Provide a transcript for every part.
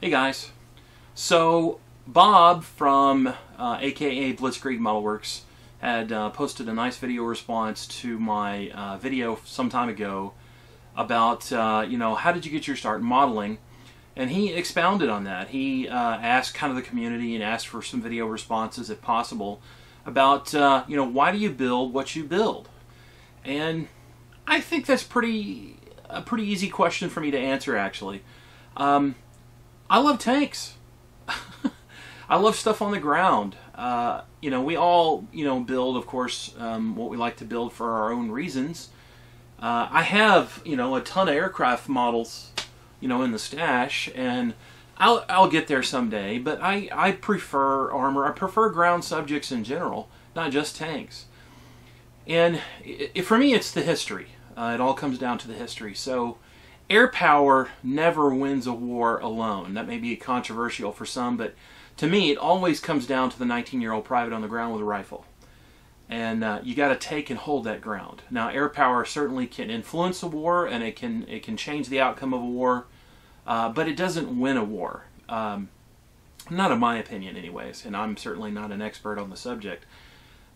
Hey guys. So Bob from uh, AKA Blitzkrieg Modelwerks had uh, posted a nice video response to my uh, video some time ago about uh, you know how did you get your start modeling, and he expounded on that. He uh, asked kind of the community and asked for some video responses if possible about uh, you know why do you build what you build, and I think that's pretty a pretty easy question for me to answer actually. Um, I love tanks. I love stuff on the ground. Uh, you know, we all, you know, build, of course, um, what we like to build for our own reasons. Uh, I have, you know, a ton of aircraft models, you know, in the stash, and I'll, I'll get there someday, but I, I prefer armor. I prefer ground subjects in general, not just tanks. And it, for me, it's the history. Uh, it all comes down to the history. So, air power never wins a war alone. That may be controversial for some, but to me, it always comes down to the 19 year old private on the ground with a rifle. And uh, you got to take and hold that ground. Now, air power certainly can influence a war, and it can it can change the outcome of a war, uh, but it doesn't win a war. Um, not in my opinion, anyways. And I'm certainly not an expert on the subject.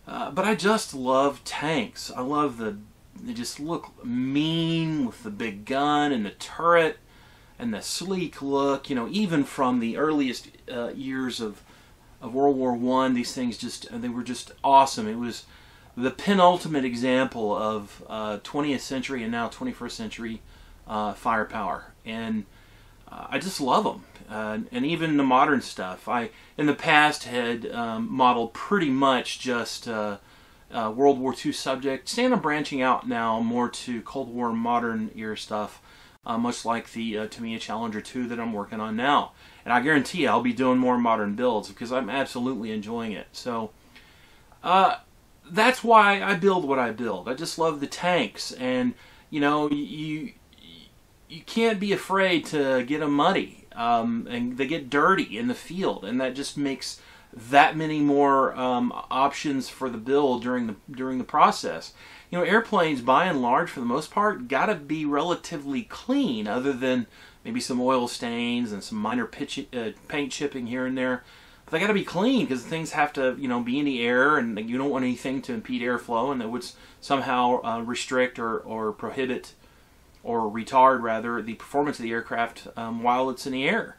Uh, but I just love tanks. I love the they just look mean with the big gun and the turret and the sleek look. You know, even from the earliest uh, years of of World War One, these things just they were just awesome. It was the penultimate example of uh, 20th century and now 21st century uh, firepower, and uh, I just love them. Uh, and even the modern stuff, I in the past had um, modeled pretty much just uh, World War II subject. Stand branching out now more to Cold War modern era stuff, uh, much like the uh, Tamiya Challenger 2 that I'm working on now. And I guarantee I'll be doing more modern builds because I'm absolutely enjoying it. So uh, that's why I build what I build. I just love the tanks, and you know you you can't be afraid to get them muddy, um, and they get dirty in the field, and that just makes that many more um, options for the build during the during the process. You know, airplanes by and large, for the most part, got to be relatively clean, other than maybe some oil stains and some minor pitch, uh, paint chipping here and there. But they got to be clean because things have to, you know, be in the air, and you don't want anything to impede airflow, and that would somehow uh, restrict or, or prohibit or retard rather the performance of the aircraft um, while it's in the air.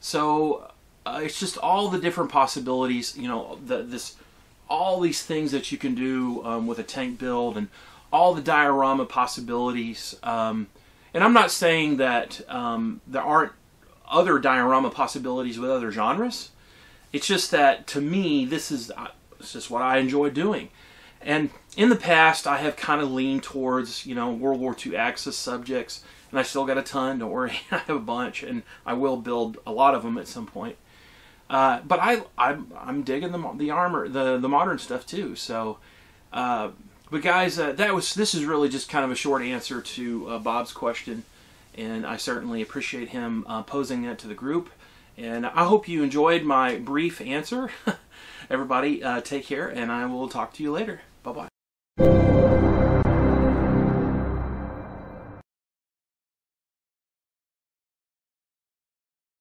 So uh, it's just all the different possibilities. You know, the, this all these things that you can do um, with a tank build and all the diorama possibilities. Um, and I'm not saying that um, there aren't other diorama possibilities with other genres. It's just that to me, this is uh, just what I enjoy doing. And in the past, I have kind of leaned towards you know World War II Axis subjects, and I still got a ton. Don't worry, I have a bunch, and I will build a lot of them at some point. Uh, but I, I'm, I'm digging the the armor, the the modern stuff too. So, uh, but guys, uh, that was this is really just kind of a short answer to uh, Bob's question, and I certainly appreciate him uh, posing that to the group. And I hope you enjoyed my brief answer. Everybody, take care, and I will talk to you later. Bye bye.